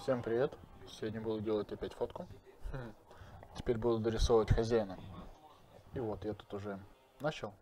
Всем привет! Сегодня буду делать опять фотку. Хм. Теперь буду дорисовывать хозяина. И вот я тут уже начал.